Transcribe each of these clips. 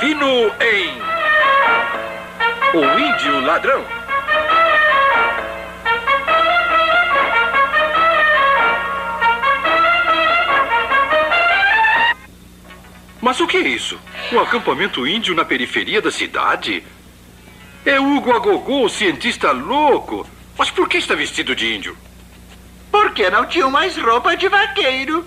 Quem? O índio ladrão. Mas o que é isso? Um acampamento índio na periferia da cidade? É Hugo Agogô, o cientista louco. Mas por que está vestido de índio? Porque não tinham mais roupa de vaqueiro.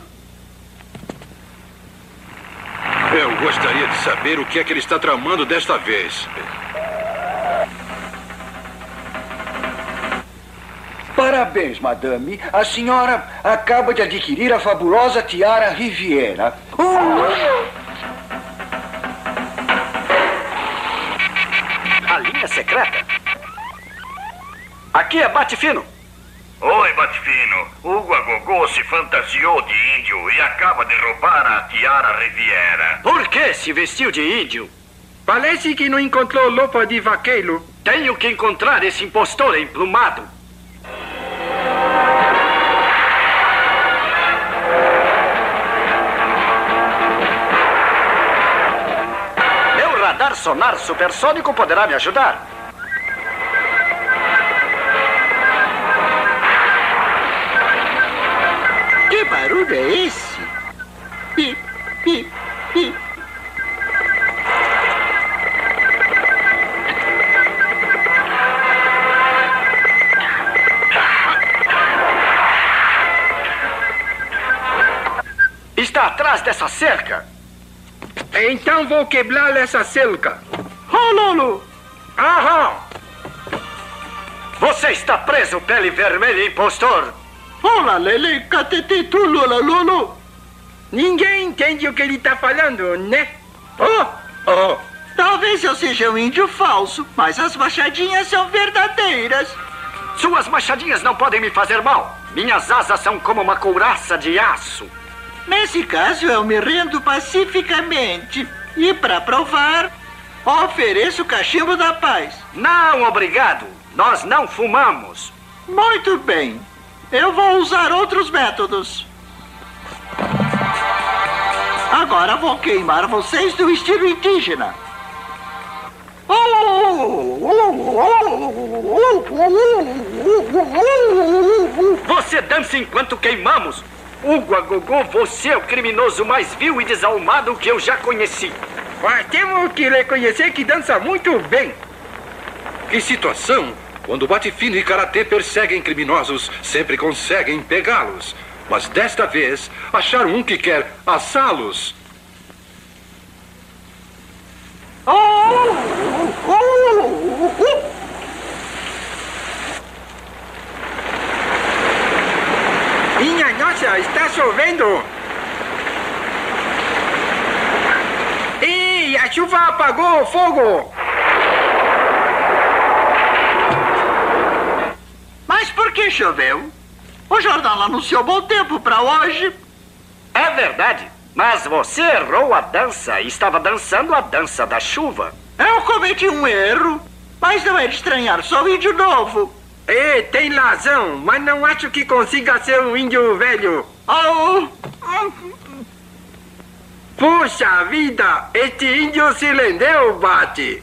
Eu gostaria de saber o que é que ele está tramando desta vez. Parabéns, madame. A senhora acaba de adquirir a fabulosa tiara Riviera. A linha secreta? Aqui é Bate Fino. Oi, Batfino. Hugo Agogô se fantasiou de índio e acaba de roubar a tiara Riviera. Por que se vestiu de índio? Parece que não encontrou roupa de vaqueiro. Tenho que encontrar esse impostor emplumado. Meu radar sonar supersônico poderá me ajudar. Está atrás dessa cerca. Então vou quebrar essa cerca. Rololo! Aham! Você está preso, pele vermelha impostor. Olá, Lele, catete, tulula, lulu. Ninguém entende o que ele está falando, né? Oh! Oh! Talvez eu seja um índio falso, mas as machadinhas são verdadeiras. Suas machadinhas não podem me fazer mal. Minhas asas são como uma couraça de aço. Nesse caso, eu me rendo pacificamente. E para provar, ofereço o cachimbo da paz. Não, obrigado. Nós não fumamos. Muito bem. Eu vou usar outros métodos. Agora vou queimar vocês do estilo indígena. Você dança enquanto queimamos. Hugo Agogô, você é o criminoso mais vil e desalmado que eu já conheci. Mas temos que reconhecer que dança muito bem. Que situação! Quando Batifino e Karatê perseguem criminosos, sempre conseguem pegá-los. Mas desta vez, acharam um que quer assá-los. Está chovendo. Ih, a chuva apagou o fogo. Mas por que choveu? O jornal anunciou bom tempo para hoje. É verdade. Mas você errou a dança e estava dançando a dança da chuva. Eu cometi um erro. Mas não é de estranhar, sou índio novo. É, tem razão, mas não acho que consiga ser um índio velho. Oh, Puxa vida, este índio se rendeu, Bate.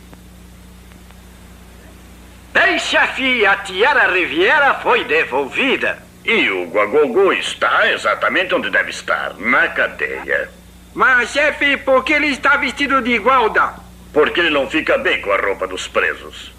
Bem, chefe, a tiara Riviera foi devolvida. E o Guagogô está exatamente onde deve estar, na cadeia. Mas, chefe, por que ele está vestido de guarda? Porque ele não fica bem com a roupa dos presos.